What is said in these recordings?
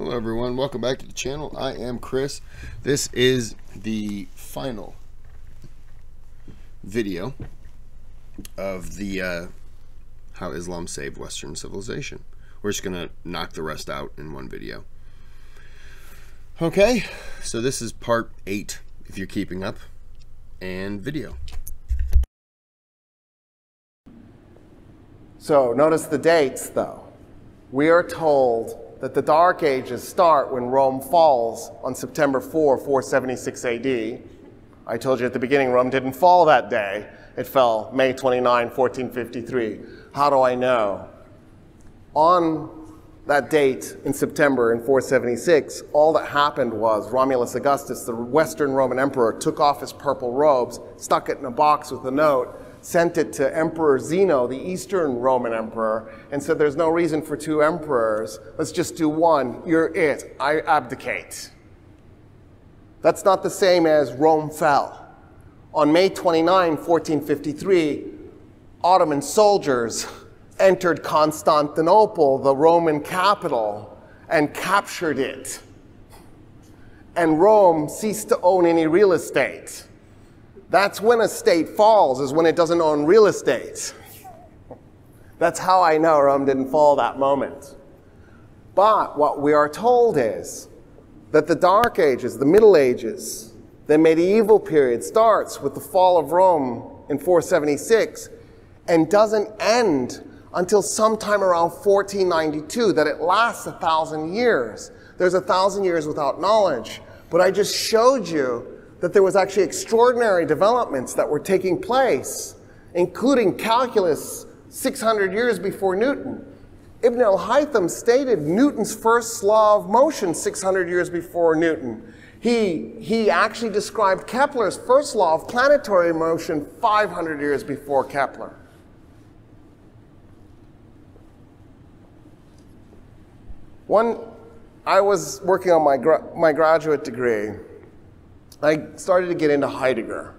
Hello everyone, welcome back to the channel. I am Kris. This is the final video of the uh, how Islam saved Western civilization. We're just gonna knock the rest out in one video. Okay, so this is part eight, if you're keeping up, and video. So notice the dates, though. We are told that the Dark Ages start when Rome falls on September 4, 476 AD. I told you at the beginning Rome didn't fall that day. It fell May 29, 1453. How do I know? On that date in September in 476, all that happened was Romulus Augustus, the Western Roman emperor, took off his purple robes, stuck it in a box with a note, sent it to Emperor Zeno, the Eastern Roman emperor, and said, There's no reason for two emperors. Let's just do one. You're it. I abdicate. That's not the same as Rome fell. On May 29, 1453, Ottoman soldiers entered Constantinople, the Roman capital, and captured it. And Rome ceased to own any real estate. That's when a state falls, is when it doesn't own real estate. That's how I know Rome didn't fall that moment. But what we are told is that the Dark Ages, the Middle Ages, the medieval period starts with the fall of Rome in 476 and doesn't end until sometime around 1492, that it lasts a thousand years. There's a thousand years without knowledge. But I just showed you that there was actually extraordinary developments that were taking place, including calculus 600 years before Newton. Ibn al-Haytham stated Newton's first law of motion 600 years before Newton. He, he actually described Kepler's first law of planetary motion 500 years before Kepler. One, I was working on my, gra my graduate degree I started to get into Heidegger,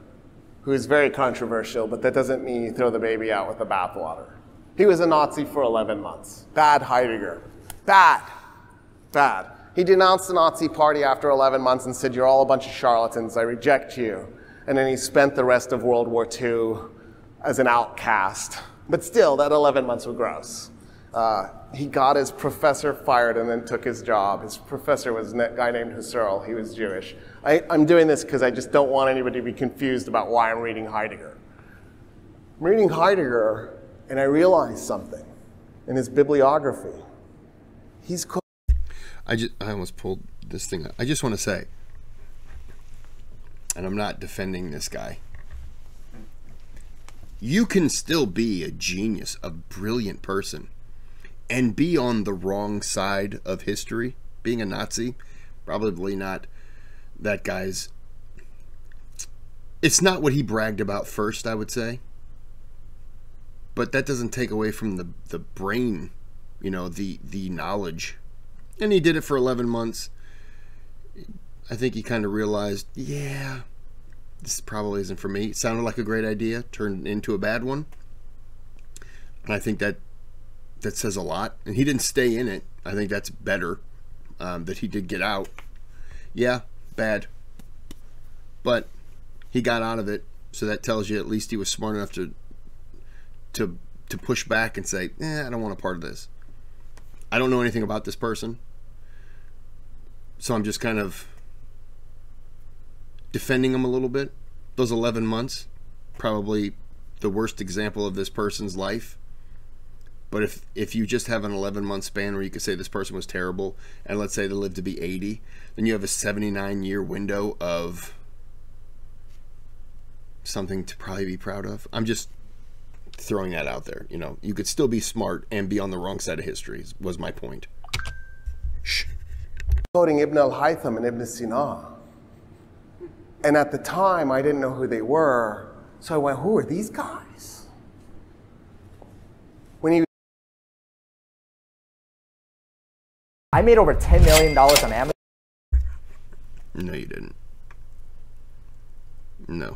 who is very controversial, but that doesn't mean you throw the baby out with the bathwater. He was a Nazi for 11 months. Bad Heidegger. Bad. Bad. He denounced the Nazi party after 11 months and said, You're all a bunch of charlatans. I reject you. And then he spent the rest of World War II as an outcast. But still, that 11 months were gross. Uh, he got his professor fired and then took his job. His professor was a guy named Husserl. He was Jewish. I, am doing this because I just don't want anybody to be confused about why I'm reading Heidegger. I'm reading Heidegger and I realize something in his bibliography. He's co- I just I almost pulled this thing up. I just want to say, and I'm not defending this guy. You can still be a genius, a brilliant person and be on the wrong side of history, being a Nazi, probably not that guy's. It's not what he bragged about first, I would say. But that doesn't take away from the, the brain, you know, the, the knowledge. And he did it for 11 months. I think he kind of realized, yeah, this probably isn't for me. It sounded like a great idea, turned into a bad one. And I think that that says a lot. And he didn't stay in it. I think that's better um, that he did get out. Yeah, bad. But he got out of it, so that tells you at least he was smart enough to to to push back and say, eh, I don't want a part of this. I don't know anything about this person. So I'm just kind of defending him a little bit. Those 11 months, probably the worst example of this person's life but if if you just have an 11 month span where you could say this person was terrible, and let's say they lived to be 80, then you have a 79 year window of something to probably be proud of. I'm just throwing that out there. You know, you could still be smart and be on the wrong side of history. Was my point. Shh. Quoting Ibn al-Haytham and Ibn Sina. And at the time, I didn't know who they were, so I went, "Who are these guys?" I made over $10 million on Amazon. No, you didn't. No.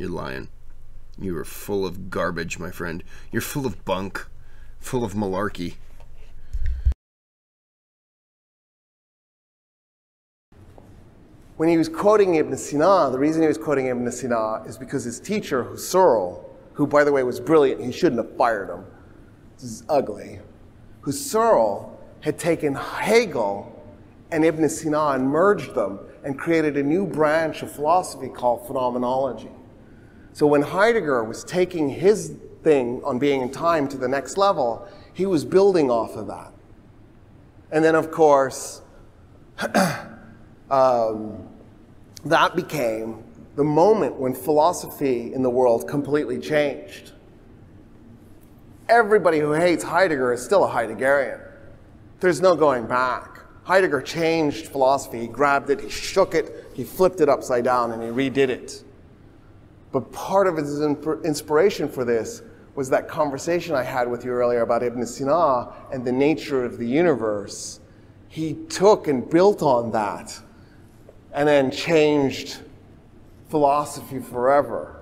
You're lying. You are full of garbage, my friend. You're full of bunk, full of malarkey. When he was quoting Ibn Sina, the reason he was quoting Ibn Sina is because his teacher, Husserl, who by the way was brilliant, he shouldn't have fired him. This is ugly. Husserl had taken Hegel and Ibn Sina and merged them and created a new branch of philosophy called phenomenology. So when Heidegger was taking his thing on Being and Time to the next level, he was building off of that. And then, of course, um, that became the moment when philosophy in the world completely changed. Everybody who hates Heidegger is still a Heideggerian. There's no going back. Heidegger changed philosophy. He grabbed it, he shook it, he flipped it upside down, and he redid it. But part of his inspiration for this was that conversation I had with you earlier about Ibn Sina and the nature of the universe. He took and built on that and then changed philosophy forever.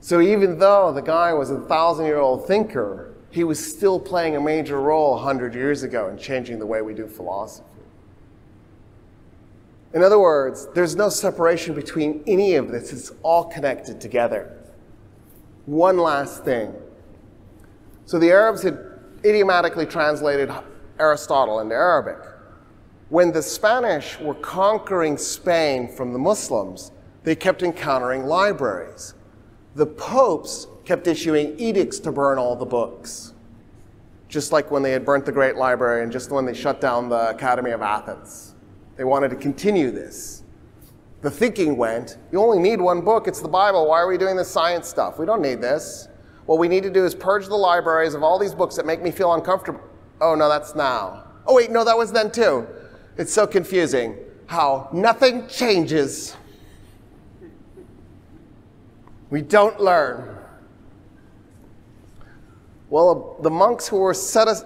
So even though the guy was a thousand year old thinker, he was still playing a major role 100 years ago in changing the way we do philosophy. In other words, there's no separation between any of this, it's all connected together. One last thing. So the Arabs had idiomatically translated Aristotle into Arabic. When the Spanish were conquering Spain from the Muslims, they kept encountering libraries. The popes kept issuing edicts to burn all the books, just like when they had burnt the Great Library and just when they shut down the Academy of Athens. They wanted to continue this. The thinking went, you only need one book, it's the Bible. Why are we doing this science stuff? We don't need this. What we need to do is purge the libraries of all these books that make me feel uncomfortable. Oh, no, that's now. Oh, wait, no, that was then too. It's so confusing how nothing changes. We don't learn. Well, the monks who were set us.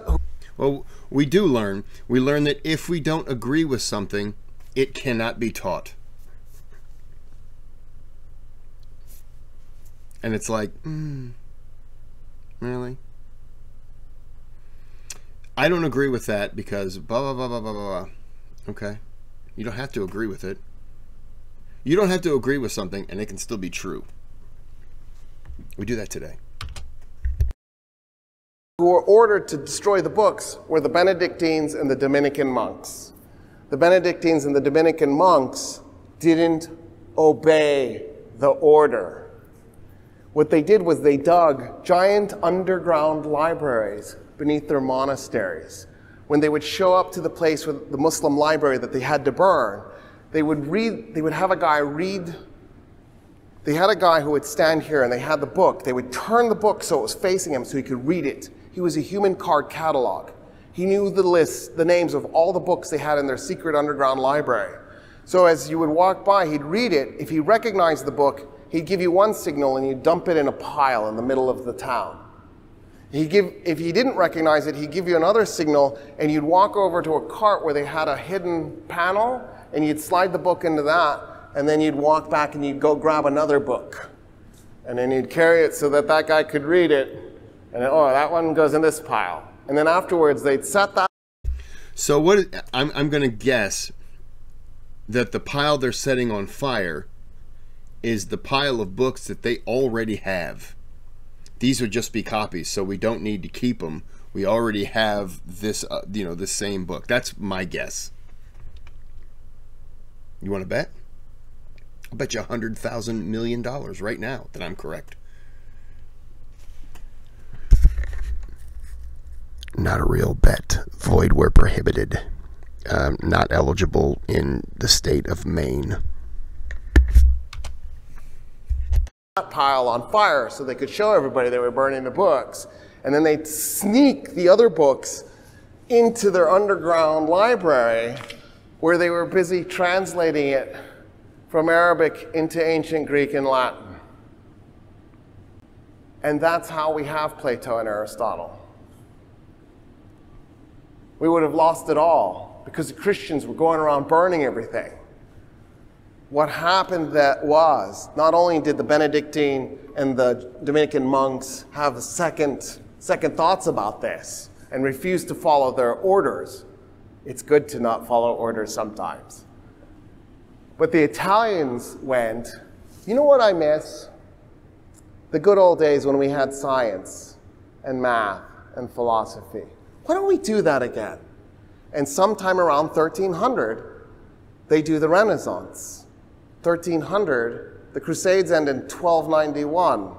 Well, we do learn. We learn that if we don't agree with something, it cannot be taught. And it's like, mm, really? I don't agree with that because blah, blah, blah, blah, blah, blah. Okay. You don't have to agree with it. You don't have to agree with something and it can still be true. We do that today who were ordered to destroy the books were the Benedictines and the Dominican monks. The Benedictines and the Dominican monks didn't obey the order. What they did was they dug giant underground libraries beneath their monasteries. When they would show up to the place with the Muslim library that they had to burn, they would read, they would have a guy read they had a guy who would stand here and they had the book. They would turn the book so it was facing him so he could read it. He was a human card catalog. He knew the list, the names of all the books they had in their secret underground library. So as you would walk by, he'd read it. If he recognized the book, he'd give you one signal and you'd dump it in a pile in the middle of the town. He'd give, if he didn't recognize it, he'd give you another signal and you'd walk over to a cart where they had a hidden panel and you'd slide the book into that and then you'd walk back and you'd go grab another book. And then you'd carry it so that that guy could read it and then, oh, that one goes in this pile. And then afterwards, they'd set that. So what? I'm I'm going to guess that the pile they're setting on fire is the pile of books that they already have. These would just be copies, so we don't need to keep them. We already have this, uh, you know, the same book. That's my guess. You want to bet? I'll bet you a hundred thousand million dollars right now that I'm correct. not a real bet. Void where prohibited. Um, not eligible in the state of Maine. Pile on fire so they could show everybody they were burning the books. And then they'd sneak the other books into their underground library where they were busy translating it from Arabic into ancient Greek and Latin. And that's how we have Plato and Aristotle we would have lost it all because the Christians were going around burning everything. What happened that was not only did the Benedictine and the Dominican monks have second, second thoughts about this and refuse to follow their orders, it's good to not follow orders sometimes. But the Italians went, you know what I miss? The good old days when we had science and math and philosophy. Why don't we do that again? And sometime around 1300, they do the Renaissance. 1300, the Crusades end in 1291.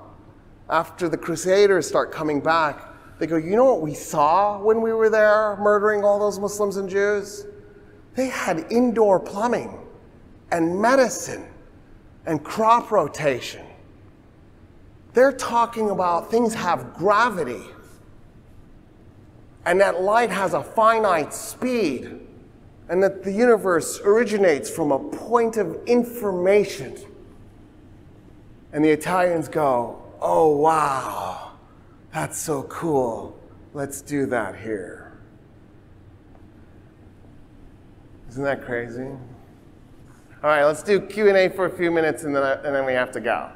After the Crusaders start coming back, they go, You know what we saw when we were there murdering all those Muslims and Jews? They had indoor plumbing and medicine and crop rotation. They're talking about things have gravity and that light has a finite speed and that the universe originates from a point of information. And the Italians go, oh, wow, that's so cool. Let's do that here. Isn't that crazy? All right, let's do Q&A for a few minutes and then, I, and then we have to go.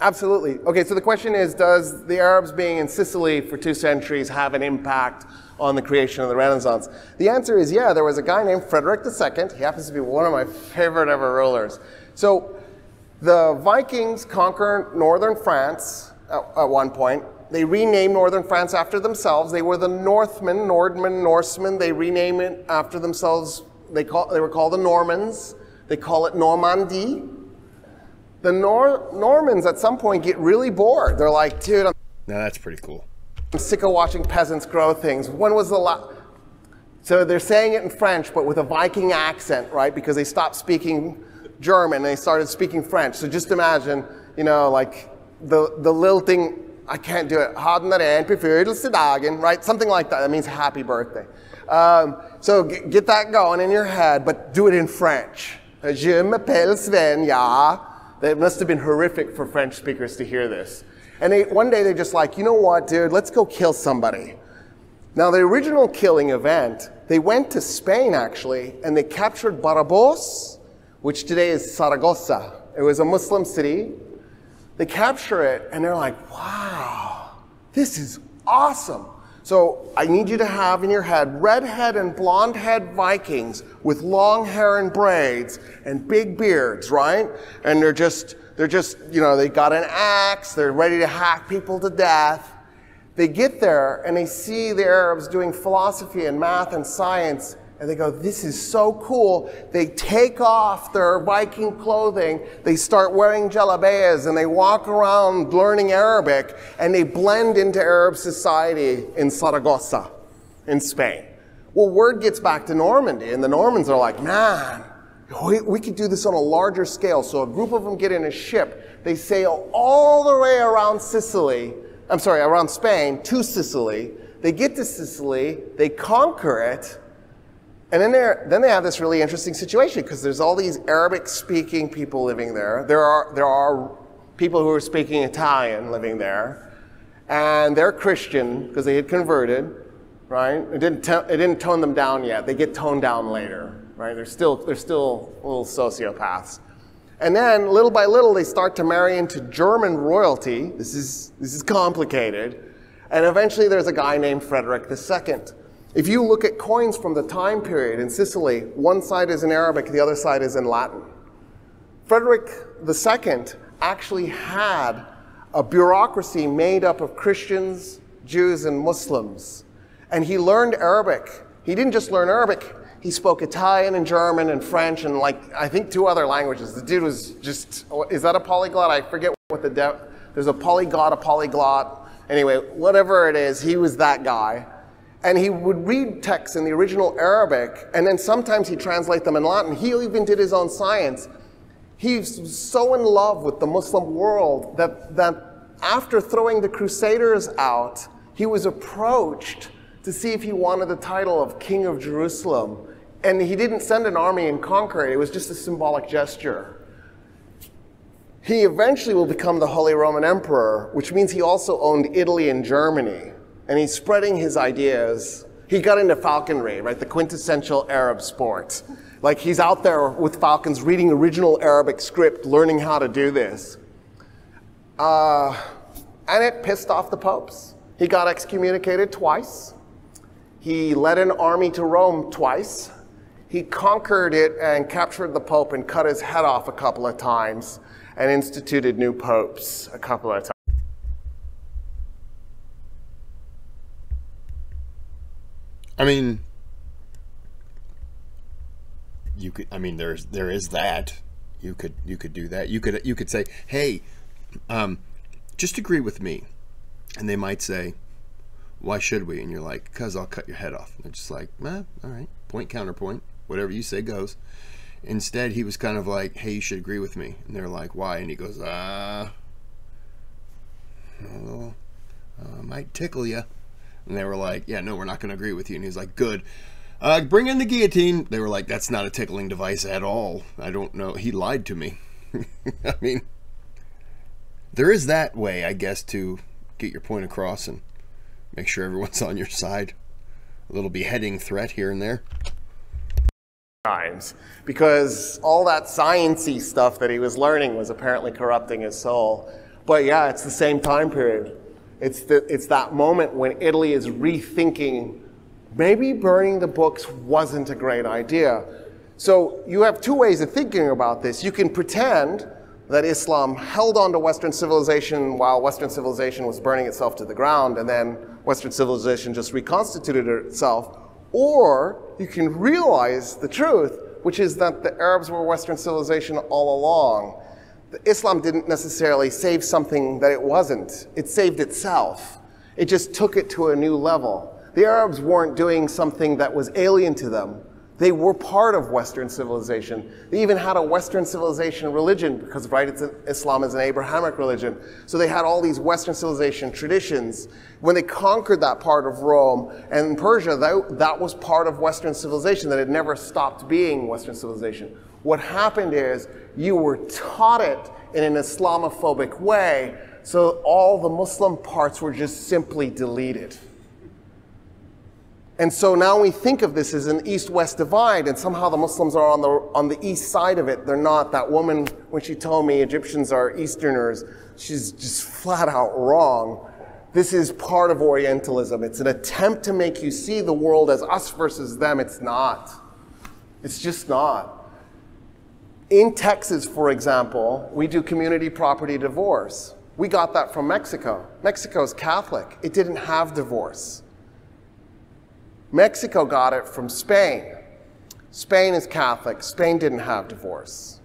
Absolutely. Okay, so the question is, does the Arabs being in Sicily for two centuries have an impact on the creation of the Renaissance? The answer is yeah, there was a guy named Frederick II. He happens to be one of my favorite ever rulers. So the Vikings conquer northern France at, at one point. They rename northern France after themselves. They were the Northmen, Nordmen, Norsemen. They rename it after themselves. They, call, they were called the Normans. They call it Normandy. The Nor- Normans at some point get really bored. They're like, dude, I'm Now that's pretty cool. I'm sick of watching peasants grow things. When was the last? So they're saying it in French, but with a Viking accent, right? Because they stopped speaking German and they started speaking French. So just imagine, you know, like the, the lilting, I can't do it, Dagen, right? Something like that. That means happy birthday. Um, so g- get that going in your head, but do it in French. Je m'appelle Sven, ja. It must have been horrific for French speakers to hear this. And they, one day they're just like, you know what, dude, let's go kill somebody. Now, the original killing event, they went to Spain actually, and they captured Barabos, which today is Saragossa. It was a Muslim city. They capture it, and they're like, wow, this is awesome. So I need you to have in your head redhead and blonde head Vikings with long hair and braids and big beards, right? And they're just, they're just, you know, they got an axe, they're ready to hack people to death. They get there and they see the Arabs doing philosophy and math and science, and they go, This is so cool. They take off their Viking clothing, they start wearing jalabeyas, and they walk around learning Arabic, and they blend into Arab society in Saragossa, in Spain. Well, word gets back to Normandy, and the Normans are like, Man, we, we could do this on a larger scale. So a group of them get in a ship, they sail all the way around Sicily I'm sorry, around Spain to Sicily. They get to Sicily, they conquer it, and then, then they have this really interesting situation because there's all these Arabic speaking people living there. There are, there are people who are speaking Italian living there, and they're Christian because they had converted, right? It didn't, it didn't tone them down yet. They get toned down later, right? They're still, they're still little sociopaths. And then, little by little, they start to marry into German royalty. This is, this is complicated. And eventually, there's a guy named Frederick II. If you look at coins from the time period in Sicily, one side is in Arabic, the other side is in Latin. Frederick II actually had a bureaucracy made up of Christians, Jews, and Muslims. And he learned Arabic. He didn't just learn Arabic, he spoke Italian and German and French and like I think two other languages. The dude was just is that a polyglot? I forget what the there's a polyglot, a polyglot. Anyway, whatever it is, he was that guy. And he would read texts in the original Arabic, and then sometimes he'd translate them in Latin. He even did his own science. He's so in love with the Muslim world that, that after throwing the Crusaders out, he was approached to see if he wanted the title of King of Jerusalem and he didn't send an army and conquer it, it was just a symbolic gesture. He eventually will become the Holy Roman Emperor, which means he also owned Italy and Germany. And he's spreading his ideas. He got into falconry, right? The quintessential Arab sport. Like he's out there with falcons reading original Arabic script, learning how to do this. Uh, and it pissed off the popes. He got excommunicated twice. He led an army to Rome twice. He conquered it and captured the Pope and cut his head off a couple of times and instituted new popes a couple of times. I mean, you could. I mean, there's there is that. You could you could do that. You could you could say, hey, um, just agree with me, and they might say, why should we? And you're like, cause I'll cut your head off. And they're just like, eh, all right, point counterpoint, whatever you say goes. Instead, he was kind of like, hey, you should agree with me. And they're like, why? And he goes, ah, well, uh, might tickle you. And they were like, yeah, no, we're not going to agree with you. And he's like, good. Uh, bring in the guillotine. They were like, that's not a tickling device at all. I don't know. He lied to me. I mean, there is that way, I guess, to get your point across and make sure everyone's on your side. A little beheading threat here and there. Times, because all that sciency stuff that he was learning was apparently corrupting his soul. But yeah, it's the same time period. It's, the, it's that moment when Italy is rethinking maybe burning the books wasn't a great idea. So you have two ways of thinking about this. You can pretend that Islam held on to Western civilization while Western civilization was burning itself to the ground, and then Western civilization just reconstituted itself. Or you can realize the truth, which is that the Arabs were Western civilization all along. Islam didn't necessarily save something that it wasn't, it saved itself. It just took it to a new level. The Arabs weren't doing something that was alien to them. They were part of Western civilization. They even had a Western civilization religion because, right, an, Islam is an Abrahamic religion. So they had all these Western civilization traditions. When they conquered that part of Rome and Persia, that, that was part of Western civilization that had never stopped being Western civilization. What happened is you were taught it in an Islamophobic way, so all the Muslim parts were just simply deleted. And so now we think of this as an east-west divide, and somehow the Muslims are on the, on the east side of it. They're not. That woman, when she told me Egyptians are Easterners, she's just flat out wrong. This is part of Orientalism. It's an attempt to make you see the world as us versus them. It's not. It's just not. In Texas, for example, we do community property divorce. We got that from Mexico. Mexico is Catholic. It didn't have divorce. Mexico got it from Spain. Spain is Catholic. Spain didn't have divorce.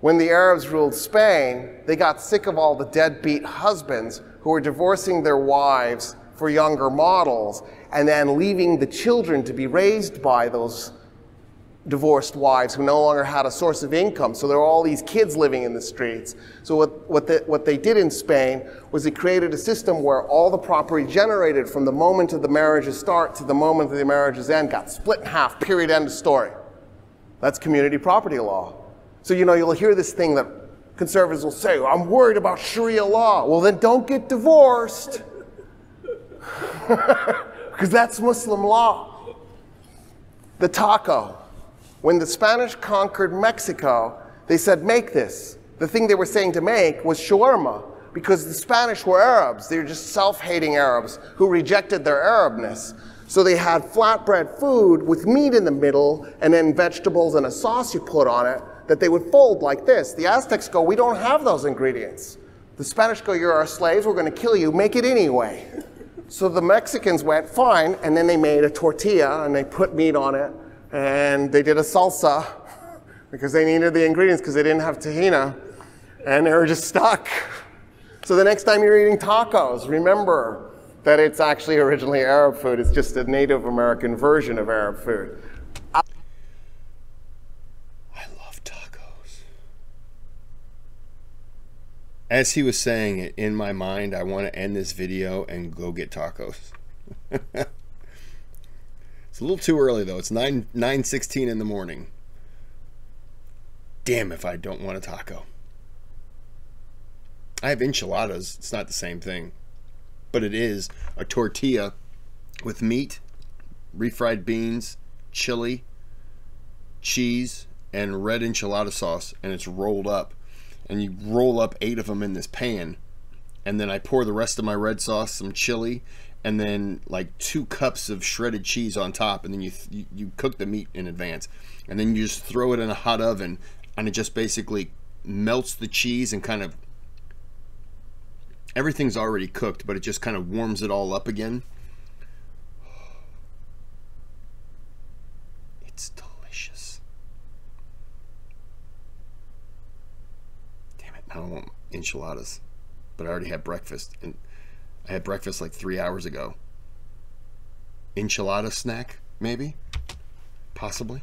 When the Arabs ruled Spain, they got sick of all the deadbeat husbands who were divorcing their wives for younger models and then leaving the children to be raised by those divorced wives who no longer had a source of income. So there were all these kids living in the streets. So what, what, the, what they did in Spain was they created a system where all the property generated from the moment of the marriage's start to the moment of the marriage's end got split in half, period, end of story. That's community property law. So, you know, you'll hear this thing that conservatives will say, I'm worried about Sharia law. Well, then don't get divorced. Because that's Muslim law. The taco. When the Spanish conquered Mexico, they said, make this. The thing they were saying to make was shawarma, because the Spanish were Arabs. They were just self hating Arabs who rejected their Arabness. So they had flatbread food with meat in the middle and then vegetables and a sauce you put on it that they would fold like this. The Aztecs go, We don't have those ingredients. The Spanish go, You're our slaves, we're going to kill you, make it anyway. So the Mexicans went, Fine, and then they made a tortilla and they put meat on it and they did a salsa because they needed the ingredients because they didn't have tahina and they were just stuck. So the next time you're eating tacos, remember that it's actually originally Arab food. It's just a Native American version of Arab food. I love tacos. As he was saying it in my mind, I want to end this video and go get tacos. It's a little too early though. It's 9 9:16 in the morning. Damn if I don't want a taco. I have enchiladas. It's not the same thing. But it is a tortilla with meat, refried beans, chili, cheese, and red enchilada sauce and it's rolled up. And you roll up 8 of them in this pan and then I pour the rest of my red sauce, some chili, and then like two cups of shredded cheese on top, and then you you, you cook the meat in advance, and then you just throw it in a hot oven, and it just basically melts the cheese and kind of everything's already cooked, but it just kind of warms it all up again. It's delicious. Damn it, now I want enchiladas. But I already had breakfast, and I had breakfast like three hours ago. Enchilada snack, maybe? Possibly.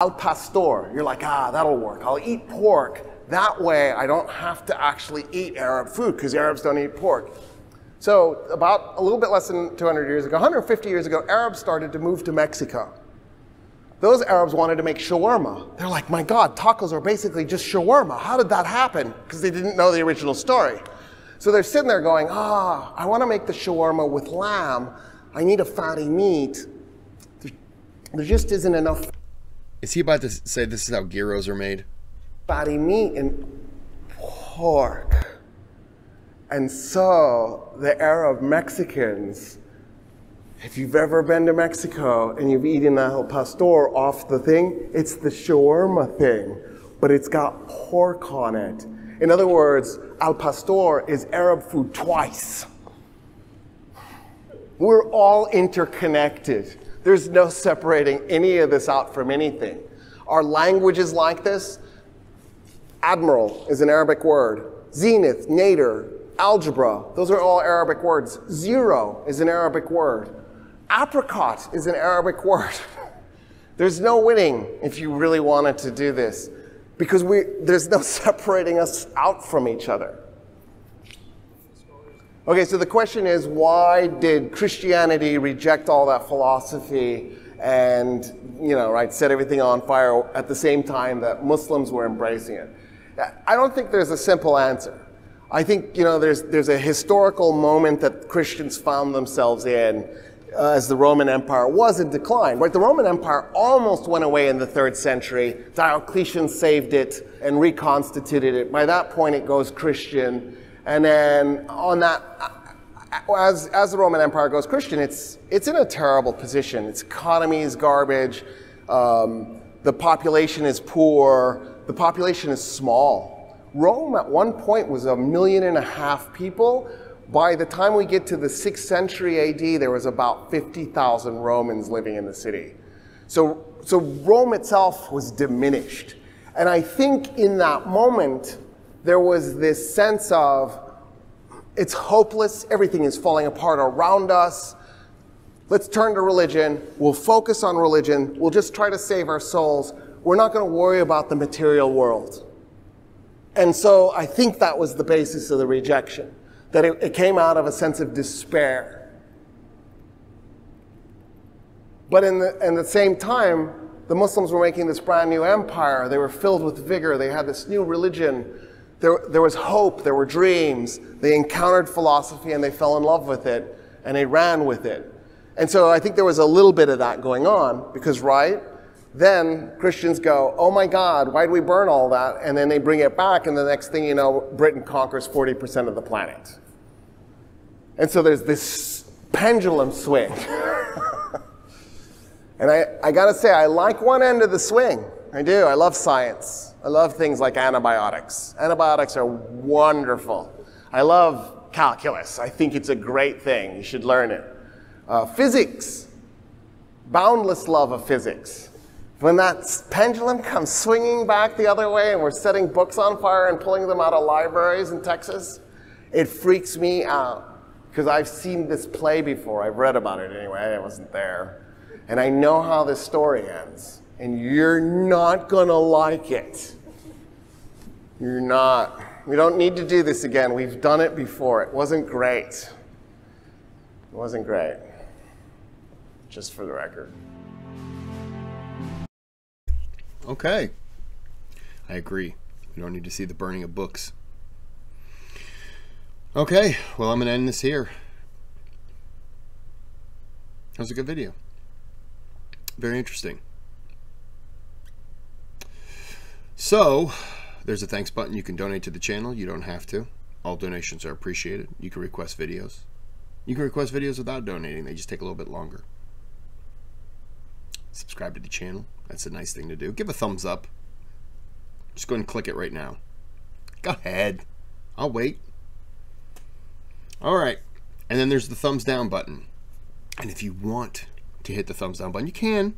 Al pastor. You're like, ah, that'll work. I'll eat pork. That way I don't have to actually eat Arab food because Arabs don't eat pork. So, about a little bit less than 200 years ago, 150 years ago, Arabs started to move to Mexico. Those Arabs wanted to make shawarma. They're like, my God, tacos are basically just shawarma. How did that happen? Because they didn't know the original story. So they're sitting there going, ah, I want to make the shawarma with lamb. I need a fatty meat. There just isn't enough Is he about to say this is how gyros are made? fatty meat and pork. And so the Arab Mexicans, if you've ever been to Mexico and you've eaten al pastor off the thing, it's the shawarma thing, but it's got pork on it. In other words, al pastor is Arab food twice. We're all interconnected. There's no separating any of this out from anything. Our language is like this. Admiral is an Arabic word. Zenith, nadir, algebra, those are all Arabic words. Zero is an Arabic word. Apricot is an Arabic word. There's no winning if you really wanted to do this because we, there's no separating us out from each other. Okay, so the question is why did Christianity reject all that philosophy and, you know, right, set everything on fire at the same time that Muslims were embracing it? I don't think there's a simple answer. I think, you know, there's, there's a historical moment that Christians found themselves in uh, as the Roman Empire was in decline. Right? The Roman Empire almost went away in the third century. Diocletian saved it and reconstituted it. By that point, it goes Christian. And then on that, as, as the Roman Empire goes Christian, it's, it's in a terrible position. Its economy is garbage. Um, the population is poor. The population is small. Rome at one point was a million and a half people. By the time we get to the 6th century AD, there was about 50,000 Romans living in the city. So, so Rome itself was diminished. And I think in that moment, there was this sense of it's hopeless, everything is falling apart around us. Let's turn to religion. We'll focus on religion. We'll just try to save our souls. We're not going to worry about the material world. And so I think that was the basis of the rejection, that it, it came out of a sense of despair. But in the, in the same time, the Muslims were making this brand new empire. They were filled with vigor. They had this new religion. There, there was hope. There were dreams. They encountered philosophy and they fell in love with it and they ran with it. And so I think there was a little bit of that going on because, right? Then Christians go, oh my God, why did we burn all that? And then they bring it back, and the next thing you know, Britain conquers 40% of the planet. And so there's this pendulum swing. and I, I gotta say, I like one end of the swing. I do. I love science. I love things like antibiotics. Antibiotics are wonderful. I love calculus. I think it's a great thing. You should learn it. Uh, physics, boundless love of physics. When that pendulum comes swinging back the other way and we're setting books on fire and pulling them out of libraries in Texas, it freaks me out because I've seen this play before. I've read about it anyway, I wasn't there. And I know how this story ends. And you're not going to like it. You're not. We don't need to do this again. We've done it before. It wasn't great. It wasn't great. Just for the record. Okay. I agree. We don't need to see the burning of books. Okay, well, I'm going to end this here. That was a good video. Very interesting. So, there's a thanks button. You can donate to the channel. You don't have to. All donations are appreciated. You can request videos. You can request videos without donating. They just take a little bit longer. Subscribe to the channel. That's a nice thing to do. Give a thumbs up. Just go and click it right now. Go ahead. I'll wait. All right. And then there's the thumbs down button. And if you want to hit the thumbs down button, you can.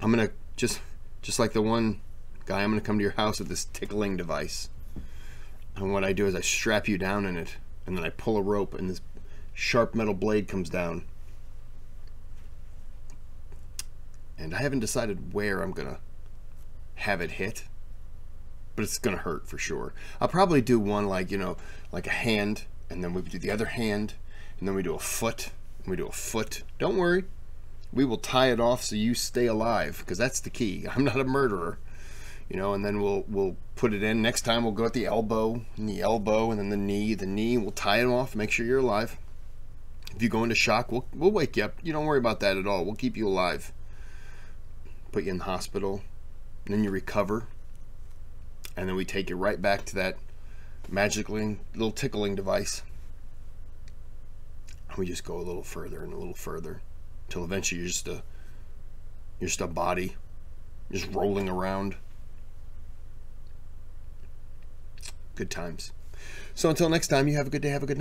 I'm going to just just like the one guy, I'm going to come to your house with this tickling device. And what I do is I strap you down in it and then I pull a rope and this sharp metal blade comes down. And I haven't decided where I'm going to have it hit but it's gonna hurt for sure. I'll probably do one like you know, like a hand, and then we do the other hand, and then we do a foot, and we do a foot. Don't worry, we will tie it off so you stay alive, because that's the key. I'm not a murderer, you know. And then we'll we'll put it in. Next time we'll go at the elbow, and the elbow, and then the knee, the knee. We'll tie it off, make sure you're alive. If you go into shock, we'll we'll wake you up. You don't worry about that at all. We'll keep you alive. Put you in the hospital, and then you recover and then we take you right back to that magically little tickling device. And we just go a little further and a little further until eventually you're just a you're just a body just rolling around. Good times. So until next time, you have a good day, have a good night.